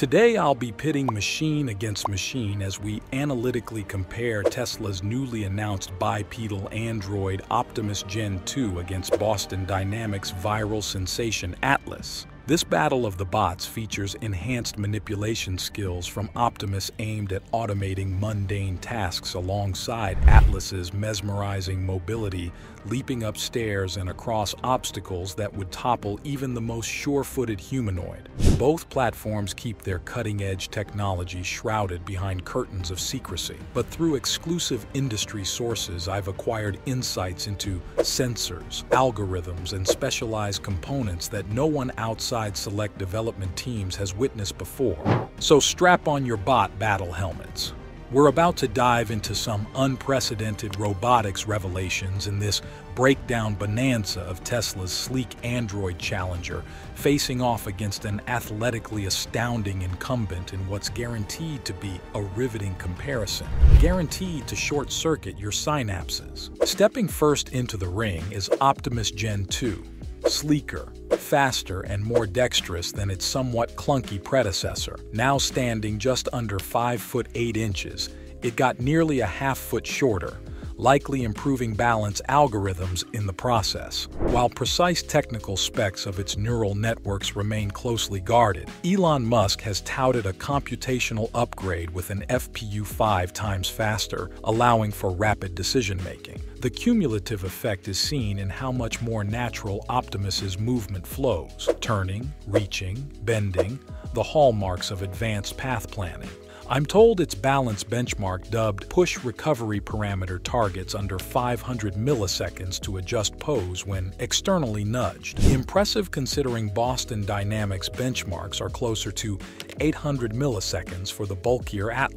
Today I'll be pitting machine against machine as we analytically compare Tesla's newly announced bipedal android Optimus Gen 2 against Boston Dynamics viral sensation Atlas. This battle of the bots features enhanced manipulation skills from Optimus aimed at automating mundane tasks alongside Atlas's mesmerizing mobility, leaping up stairs and across obstacles that would topple even the most sure-footed humanoid. Both platforms keep their cutting-edge technology shrouded behind curtains of secrecy, but through exclusive industry sources I've acquired insights into sensors, algorithms, and specialized components that no one outside select development teams has witnessed before. So strap on your bot battle helmets. We're about to dive into some unprecedented robotics revelations in this breakdown bonanza of Tesla's sleek Android challenger, facing off against an athletically astounding incumbent in what's guaranteed to be a riveting comparison, guaranteed to short-circuit your synapses. Stepping first into the ring is Optimus Gen 2, sleeker, faster, and more dexterous than its somewhat clunky predecessor. Now standing just under 5 foot 8 inches, it got nearly a half foot shorter, likely improving balance algorithms in the process. While precise technical specs of its neural networks remain closely guarded, Elon Musk has touted a computational upgrade with an FPU 5 times faster, allowing for rapid decision-making. The cumulative effect is seen in how much more natural Optimus's movement flows, turning, reaching, bending, the hallmarks of advanced path planning. I'm told its balance benchmark dubbed push recovery parameter targets under 500 milliseconds to adjust pose when externally nudged. Impressive considering Boston Dynamics benchmarks are closer to 800 milliseconds for the bulkier Atlas.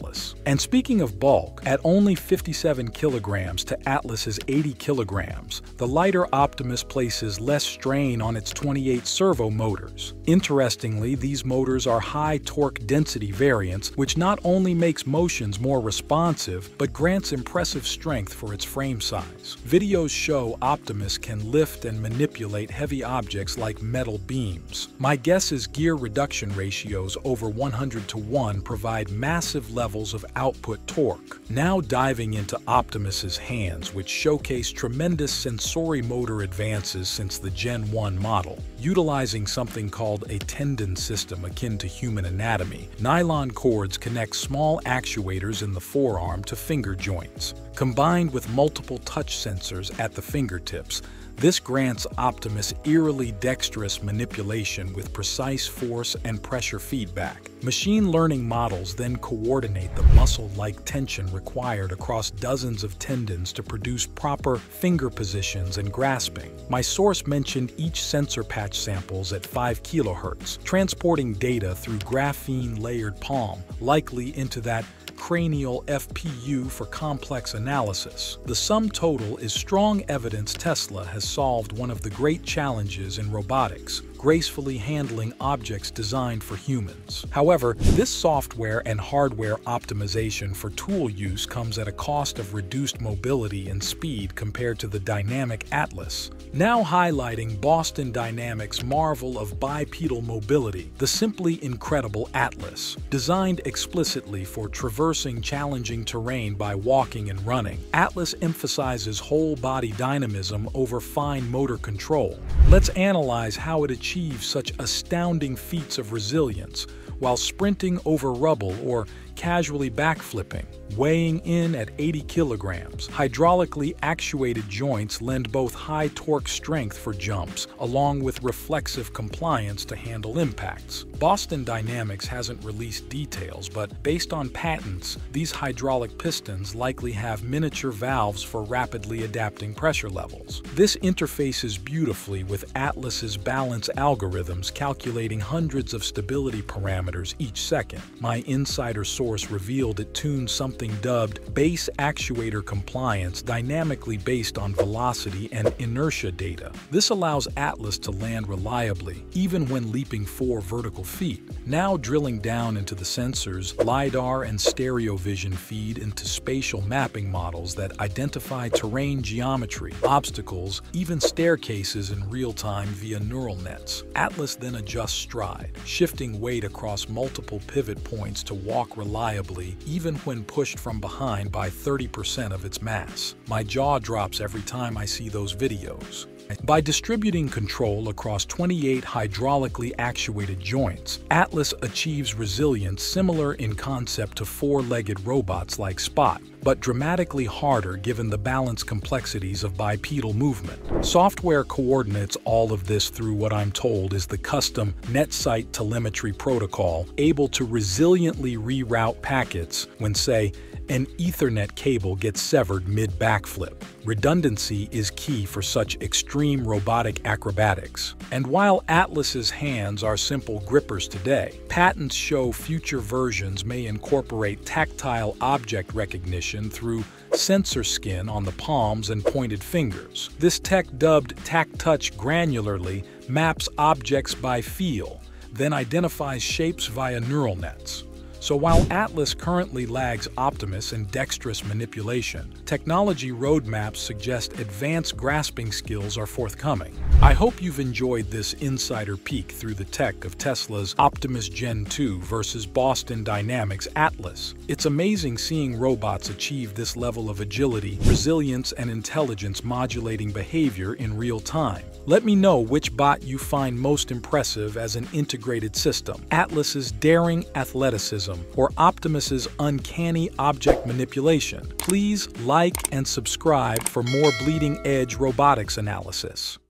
And speaking of bulk, at only 57 kilograms to Atlas's 80 kilograms, the lighter Optimus places less strain on its 28 servo motors. Interestingly, these motors are high torque density variants, which not only makes motions more responsive, but grants impressive strength for its frame size. Videos show Optimus can lift and manipulate heavy objects like metal beams. My guess is gear reduction ratios over 100 to 1 provide massive levels of output torque. Now diving into Optimus's hands, which showcase tremendous sensory motor advances since the Gen 1 model. Utilizing something called a tendon system akin to human anatomy, nylon cords connect small actuators in the forearm to finger joints. Combined with multiple touch sensors at the fingertips, this grants Optimus eerily dexterous manipulation with precise force and pressure feedback. Machine learning models then coordinate the muscle-like tension required across dozens of tendons to produce proper finger positions and grasping. My source mentioned each sensor patch samples at 5 kHz, transporting data through graphene-layered palm, likely into that cranial FPU for complex analysis. The sum total is strong evidence Tesla has solved one of the great challenges in robotics, gracefully handling objects designed for humans. However, this software and hardware optimization for tool use comes at a cost of reduced mobility and speed compared to the dynamic Atlas. Now highlighting Boston Dynamics' marvel of bipedal mobility, the simply incredible Atlas. Designed explicitly for traversing challenging terrain by walking and running, Atlas emphasizes whole-body dynamism over fine motor control. Let's analyze how it achieves achieve such astounding feats of resilience while sprinting over rubble or casually backflipping, weighing in at 80 kilograms. Hydraulically actuated joints lend both high torque strength for jumps, along with reflexive compliance to handle impacts. Boston Dynamics hasn't released details, but based on patents, these hydraulic pistons likely have miniature valves for rapidly adapting pressure levels. This interfaces beautifully with Atlas's balance algorithms calculating hundreds of stability parameters each second. My insider source revealed it something something dubbed base actuator compliance dynamically based on velocity and inertia data. This allows Atlas to land reliably, even when leaping four vertical feet. Now drilling down into the sensors, LiDAR and stereo vision feed into spatial mapping models that identify terrain geometry, obstacles, even staircases in real time via neural nets. Atlas then adjusts stride, shifting weight across multiple pivot points to walk reliably, even when pushed from behind by 30% of its mass. My jaw drops every time I see those videos. By distributing control across 28 hydraulically actuated joints, Atlas achieves resilience similar in concept to four-legged robots like Spot, but dramatically harder given the balance complexities of bipedal movement. Software coordinates all of this through what I'm told is the custom NetSight telemetry protocol, able to resiliently reroute packets when, say, an Ethernet cable gets severed mid-backflip. Redundancy is key for such extreme robotic acrobatics. And while Atlas's hands are simple grippers today, patents show future versions may incorporate tactile object recognition through sensor skin on the palms and pointed fingers. This tech dubbed TacTouch granularly maps objects by feel, then identifies shapes via neural nets. So while Atlas currently lags Optimus in dexterous manipulation, technology roadmaps suggest advanced grasping skills are forthcoming. I hope you've enjoyed this insider peek through the tech of Tesla's Optimus Gen 2 versus Boston Dynamics Atlas. It's amazing seeing robots achieve this level of agility, resilience, and intelligence modulating behavior in real time. Let me know which bot you find most impressive as an integrated system, Atlas's daring athleticism or Optimus's uncanny object manipulation. Please like and subscribe for more bleeding edge robotics analysis.